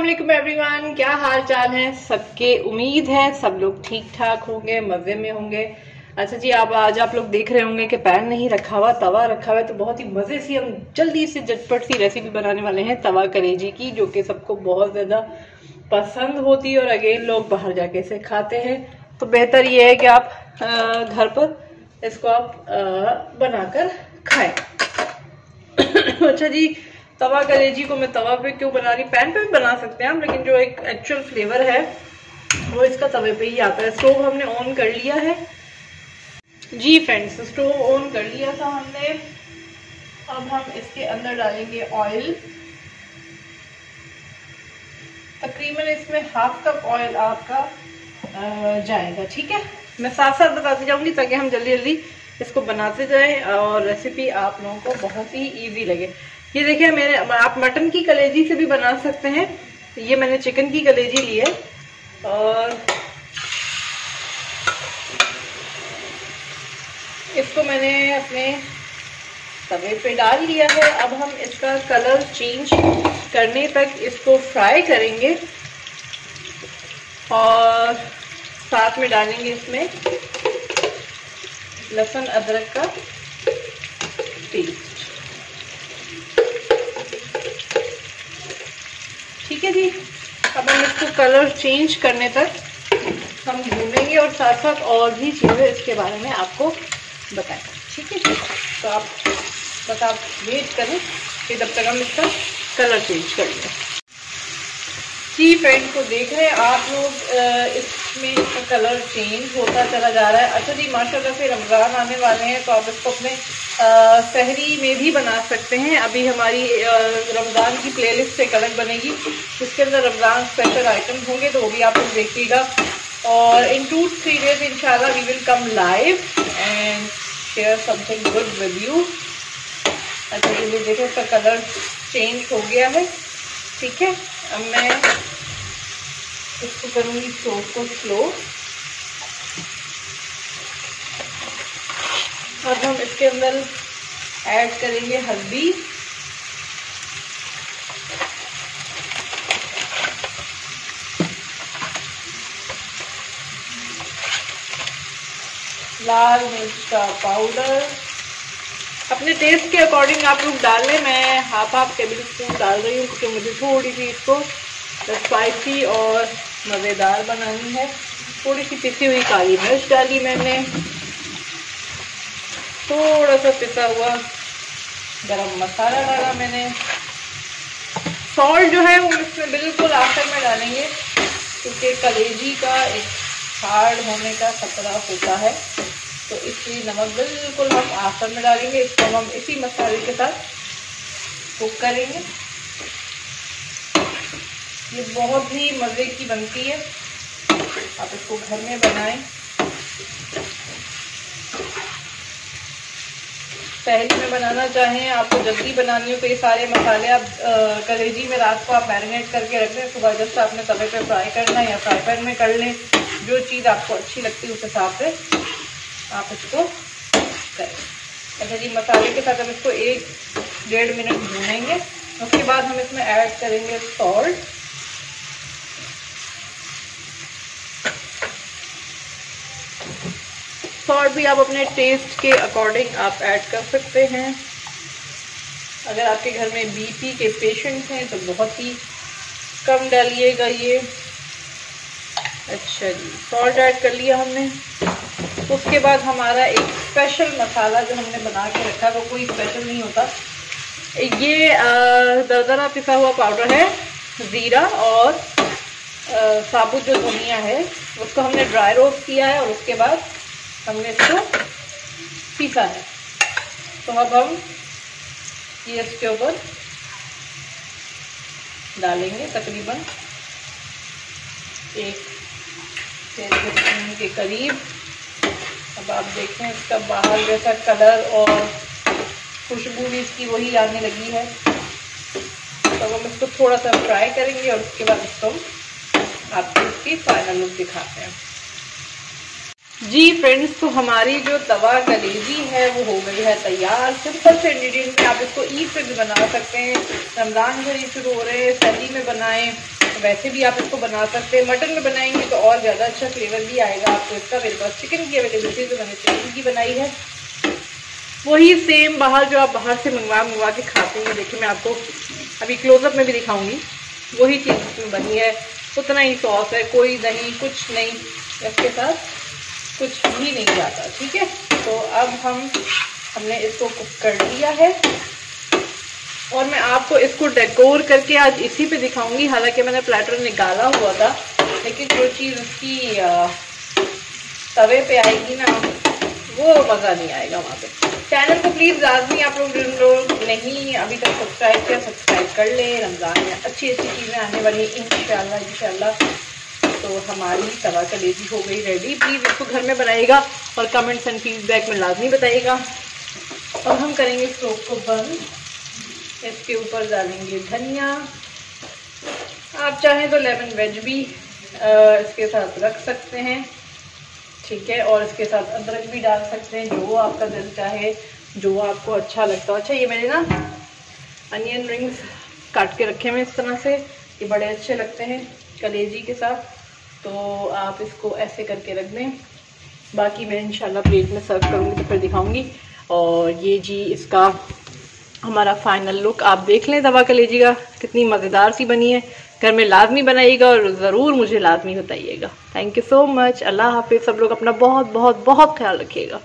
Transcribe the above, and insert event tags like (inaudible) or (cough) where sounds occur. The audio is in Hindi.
वालेकुम एवरीवन, क्या हाल चाल है? सबके उम्मीद है सब लोग ठीक ठाक होंगे, मज़े में होंगे। अच्छा जी, आप, आज आप लोग देख रहे होंगे कि पैन नहीं रखा हुआ, तवा रखा हुआ है तो बहुत ही मज़े से हम जल्दी से झटपट सी रेसिपी बनाने वाले हैं तवा कलेजी की, जो कि सबको बहुत ज़्यादा पसंद होती है और अगेन लोग बाहर जाके इसे खाते हैं। तो बेहतर ये है कि आप घर पर इसको आप बनाकर खाएँ। (coughs) अच्छा जी, तवा कलेजी को मैं तवा पे क्यों बना रही पैन पे भी बना सकते हैं हम लेकिन जो एक एक्चुअल फ्लेवर है, वो इसका तवे पे ही आता है। स्टोव हमने ऑन कर लिया है। जी फ्रेंड्स स्टोव ऑन कर लिया था हमने। अब हम इसके अंदर डालेंगे ऑयल तकरीबन इसमें हाफ़ कप ऑयल आपका जाएगा, ठीक है? मैं साथ साथ बताती जाऊँगी ताकि हम जल्दी जल्दी इसको बनाते जाएँ और रेसिपी आप लोगों को बहुत ही इजी लगे। ये देखिए, मेरे आप मटन की कलेजी से भी बना सकते हैं। ये मैंने चिकन की कलेजी ली है और इसको मैंने अपने तवे पे डाल लिया है। अब हम इसका कलर चेंज करने तक इसको फ्राई करेंगे और साथ में डालेंगे इसमें लहसुन, अदरक का पेस्ट। ठीक है जी? अब हम इसको कलर चेंज करने तक हम भूनेंगे और साथ साथ और भी चीज़ें इसके बारे में आपको बताएँ। ठीक है जी? तो आप बस आप वेट करें कि जब तक हम इसका कलर चेंज कर लें। जी फ्रेंड को देख रहे हैं आप लोग इसमें इसका कलर चेंज होता चला जा रहा है। अच्छा जी, माशाल्लाह से रमज़ान आने वाले हैं तो आप इसको अपने सहरी में भी बना सकते हैं। अभी हमारी रमज़ान की प्लेलिस्ट एक अलग बनेगी, जिसके अंदर रमज़ान स्पेशल आइटम होंगे तो वो भी आप लोग देखिएगा। और इन टू थ्री डेज़ इंशाल्लाह we will come live and share something good with you अच्छा जी देखो, इसका कलर चेंज हो गया है। ठीक है, अब मैं इसको करूँगी स्टोव को स्लो अब हम इसके अंदर ऐड करेंगे हल्दी। लाल मिर्च का पाउडर अपने टेस्ट के अकॉर्डिंग आप लोग डाल लें, मैं हाफ़ हाफ़ टेबल स्पून डाल रही हूँ क्योंकि मुझे थोड़ी सी इसको स्पाइसी और मज़ेदार बनानी है। थोड़ी सी पिसी हुई काली मिर्च डाली मैंने। थोड़ा सा पिसा हुआ गरम मसाला डाला मैंने। सॉल्ट जो है वो इसमें बिल्कुल आखिर में डालेंगे, क्योंकि कलेजी का एक हार्ड होने का खतरा होता है। तो इसलिए नमक बिल्कुल हम आखिर में डालेंगे, इसको हम इसी मसाले के साथ कुक करेंगे। ये बहुत ही मज़े की बनती है। आप इसको घर में बनाएँ। पहले में बनाना चाहें, आपको जल्दी बनानी हो तो ये सारे मसाले आप कलेजी में रात को आप मैरिनेट करके रख दें सुबह से आपने तवे पे फ्राई करना है या फ्राई पैन में कर लें, जो चीज़ आपको अच्छी लगती है उस हिसाब से आप इसको करें। अच्छा जी, मसाले के साथ हम इसको एक डेढ़ मिनट भूनेंगे। उसके बाद हम इसमें ऐड करेंगे सॉल्ट सॉल्ट भी आप अपने टेस्ट के अकॉर्डिंग आप ऐड कर सकते हैं। अगर आपके घर में बीपी के पेशेंट हैं तो बहुत ही कम डालिएगा ये। अच्छा जी सॉल्ट ऐड कर लिया हमने। उसके बाद हमारा एक स्पेशल मसाला जो हमने बना के रखा वो कोई स्पेशल नहीं होता। ये दरदरा पिसा हुआ पाउडर है, ज़ीरा और साबुत जो धनिया है, उसको हमने ड्राई रोस्ट किया है और उसके बाद हमने इसको पीसा है। तो अब हम ये इसके ऊपर डालेंगे तकरीबन एक के करीब। अब आप देखें इसका बाहर जैसा कलर और खुशबू भी इसकी वही आने लगी है। तो हम इसको थोड़ा सा फ्राई करेंगे और उसके बाद इसको आपको इसकी फाइनल लुक दिखाते हैं। जी फ्रेंड्स तो हमारी जो तवा कलेजी है, वो हो गई है तैयार। सिंपल से इंग्रेडिएंट में आप इसको ईद पे भी बना सकते हैं। रमज़ान ईद शुरू हो रहे हैं सर्दी में बनाएँ, वैसे भी आप इसको बना सकते हैं। मटन में बनाएँगे तो और ज़्यादा अच्छा फ्लेवर भी आएगा आपको। इसका मेरे पास चिकन की अवेलेबिलिटी तो मैंने चिकन की बनाई है। वही सेम बाहर जो आप बाहर से मंगवा मंगवा के खाते हैं, देखिए मैं आपको अभी क्लोजअप में भी दिखाऊँगी। वही चीज़ इसमें बनी है। उतना ही सॉस है, कोई दही, कुछ नहीं। इसके साथ कुछ भी नहीं जाता, ठीक है? तो अब हम, हमने इसको कुक कर लिया है। और मैं आपको इसको डेकोर करके आज इसी पे दिखाऊँगी। हालाँकि मैंने प्लेटर निकाला हुआ था, लेकिन जो चीज़ उसकी तवे पे आएगी ना, वो मज़ा नहीं आएगा वहाँ पे। चैनल को प्लीज़ लाजमी आप लोग नहीं अभी तक सब्सक्राइब किया सब्सक्राइब कर ले। रमज़ान में अच्छी अच्छी चीज़ें आने वाली इंशाल्लाह इंशाल्लाह। तो हमारी तवा कलेजी हो गई रेडी प्लीज़ इसको घर में बनाइएगा और कमेंट्स एंड फीडबैक में लाजमी बताइएगा. अब हम करेंगे स्टोव को बंद. इसके ऊपर डालेंगे धनिया. आप चाहें तो लेमन वेज भी इसके साथ रख सकते हैं. ठीक है, और इसके साथ अदरक भी डाल सकते हैं, जो आपका दिल चाहे, जो आपको अच्छा लगता हो. अच्छा ये मैंने ना अनियन रिंग्स काट के रखे हुए इस तरह से. ये बड़े अच्छे लगते हैं कलेजी के साथ. तो आप इसको ऐसे करके रख दें। बाकी मैं इंशाल्लाह प्लेट में सर्व करूँगी तो फिर दिखाऊँगी। और ये जी इसका हमारा फाइनल लुक आप देख लें दवा कर लीजिएगा कितनी मज़ेदार सी बनी है। घर में लाजमी बनाइएगा और ज़रूर मुझे लाजमी बताइएगा। थैंक यू सो मच अल्लाह हाफिज़। सब लोग अपना बहुत बहुत बहुत ख्याल रखिएगा।